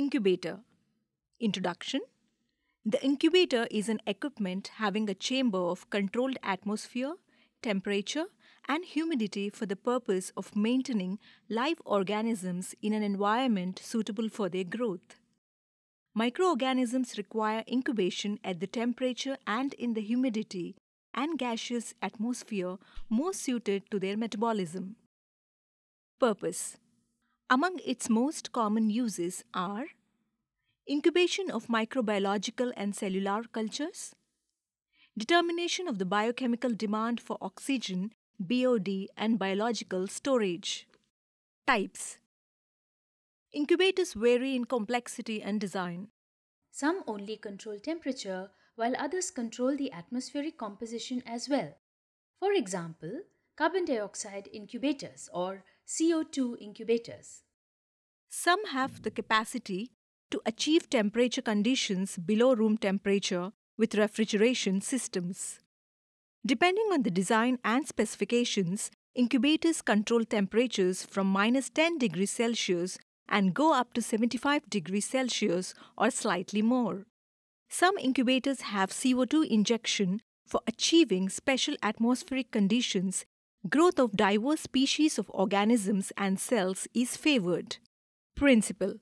Incubator Introduction The incubator is an equipment having a chamber of controlled atmosphere, temperature, and humidity for the purpose of maintaining live organisms in an environment suitable for their growth. Microorganisms require incubation at the temperature and in the humidity and gaseous atmosphere most suited to their metabolism. Purpose Among its most common uses are incubation of microbiological and cellular cultures, determination of the biochemical demand for oxygen, BOD, and biological storage. Types Incubators vary in complexity and design. Some only control temperature, while others control the atmospheric composition as well. For example, carbon dioxide incubators or CO2 incubators. Some have the capacity to achieve temperature conditions below room temperature with refrigeration systems. Depending on the design and specifications, incubators control temperatures from minus 10 degrees Celsius and go up to 75 degrees Celsius or slightly more. Some incubators have CO2 injection for achieving special atmospheric conditions. Growth of diverse species of organisms and cells is favored. Principle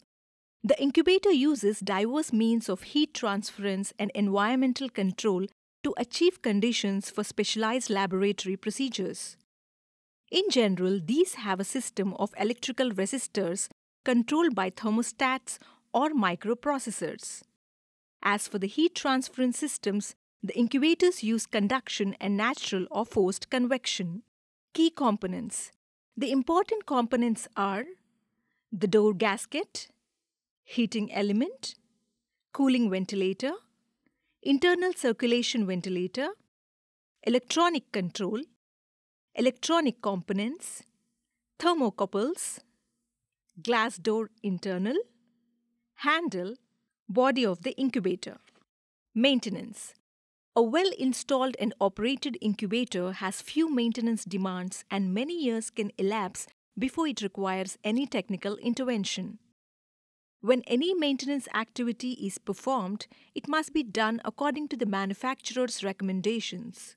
The incubator uses diverse means of heat transference and environmental control to achieve conditions for specialized laboratory procedures. In general, these have a system of electrical resistors controlled by thermostats or microprocessors. As for the heat transference systems, the incubators use conduction and natural or forced convection. Key components The important components are the door gasket, heating element, cooling ventilator, internal circulation ventilator, electronic control, electronic components, thermocouples, glass door internal, handle, body of the incubator. Maintenance A well installed and operated incubator has few maintenance demands and many years can elapse before it requires any technical intervention. When any maintenance activity is performed, it must be done according to the manufacturer's recommendations.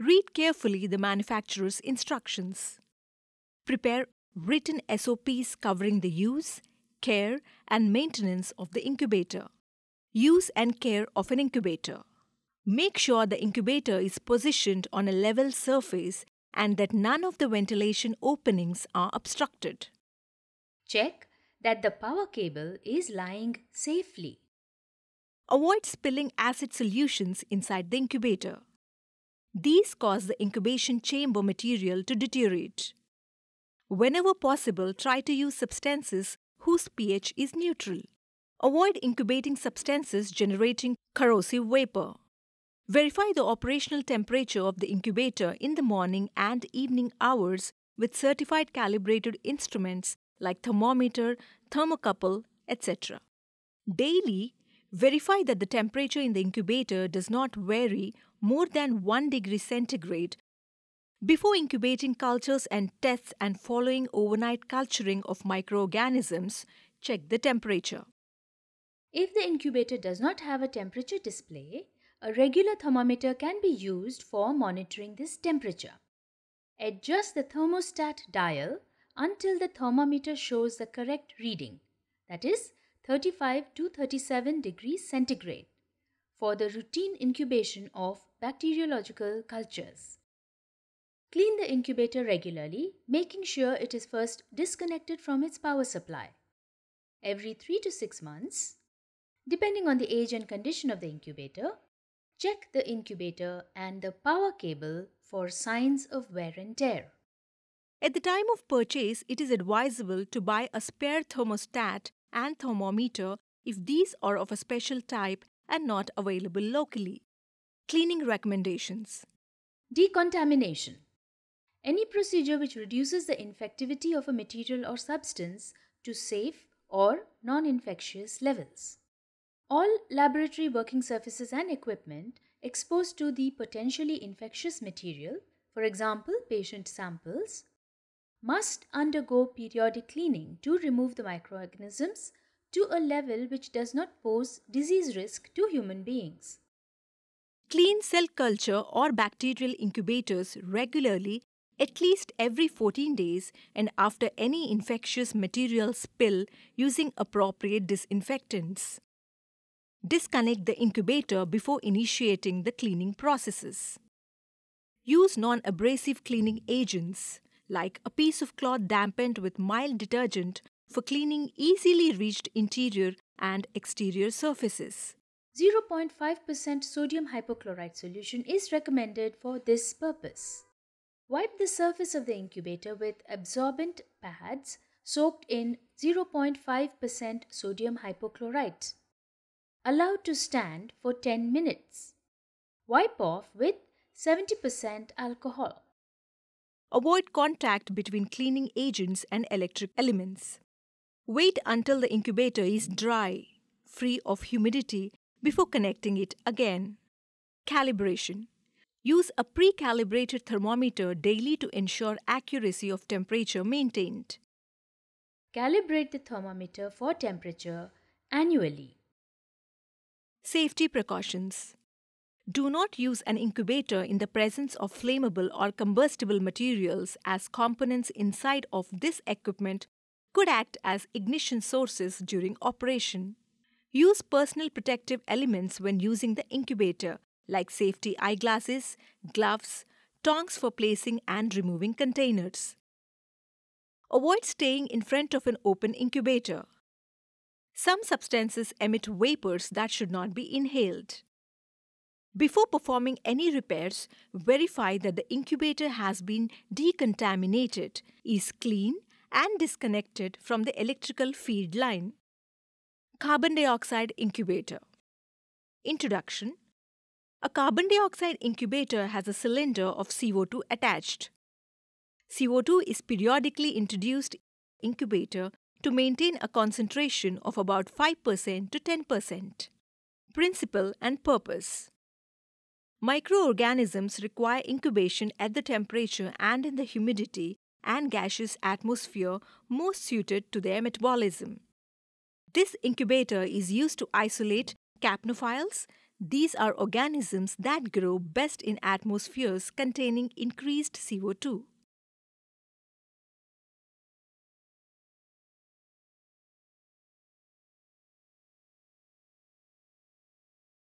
Read carefully the manufacturer's instructions. Prepare written SOPs covering the use, care, and maintenance of the incubator. Use and care of an incubator. Make sure the incubator is positioned on a level surface and that none of the ventilation openings are obstructed. Check that the power cable is lying safely. Avoid spilling acid solutions inside the incubator. These cause the incubation chamber material to deteriorate. Whenever possible, try to use substances whose pH is neutral. Avoid incubating substances generating corrosive vapor. Verify the operational temperature of the incubator in the morning and evening hours with certified calibrated instruments like thermometer, thermocouple, etc. Daily, verify that the temperature in the incubator does not vary more than 1 degree centigrade before incubating cultures and tests and following overnight culturing of microorganisms, check the temperature. If the incubator does not have a temperature display, a regular thermometer can be used for monitoring this temperature. Adjust the thermostat dial until the thermometer shows the correct reading, that is 35 to 37 degrees centigrade, for the routine incubation of bacteriological cultures. Clean the incubator regularly, making sure it is first disconnected from its power supply. Every 3 to 6 months, depending on the age and condition of the incubator, check the incubator and the power cable for signs of wear and tear. At the time of purchase, it is advisable to buy a spare thermostat and thermometer if these are of a special type and not available locally. Cleaning recommendations Decontamination Any procedure which reduces the infectivity of a material or substance to safe or non infectious levels. All laboratory working surfaces and equipment exposed to the potentially infectious material, for example, patient samples, must undergo periodic cleaning to remove the microorganisms, to a level which does not pose disease risk to human beings. Clean cell culture or bacterial incubators regularly at least every 14 days and after any infectious material spill using appropriate disinfectants. Disconnect the incubator before initiating the cleaning processes. Use non abrasive cleaning agents like a piece of cloth dampened with mild detergent for cleaning easily reached interior and exterior surfaces. 0.5% sodium hypochlorite solution is recommended for this purpose. Wipe the surface of the incubator with absorbent pads soaked in 0.5% sodium hypochlorite. Allow to stand for 10 minutes. Wipe off with 70% alcohol. Avoid contact between cleaning agents and electric elements. Wait until the incubator is dry, free of humidity, before connecting it again. Calibration Use a pre calibrated thermometer daily to ensure accuracy of temperature maintained. Calibrate the thermometer for temperature annually. Safety precautions Do not use an incubator in the presence of flammable or combustible materials, as components inside of this equipment could act as ignition sources during operation. Use personal protective elements when using the incubator, like safety eyeglasses, gloves, tongs for placing and removing containers. Avoid staying in front of an open incubator. Some substances emit vapors that should not be inhaled. Before performing any repairs, verify that the incubator has been decontaminated, is clean, and disconnected from the electrical feed line. Carbon dioxide incubator. Introduction a carbon dioxide incubator has a cylinder of CO2 attached. CO2 is periodically introduced incubator to maintain a concentration of about 5% to 10%. Principle and purpose Microorganisms require incubation at the temperature and in the humidity and gaseous atmosphere most suited to their metabolism. This incubator is used to isolate capnophiles, these are organisms that grow best in atmospheres containing increased CO2.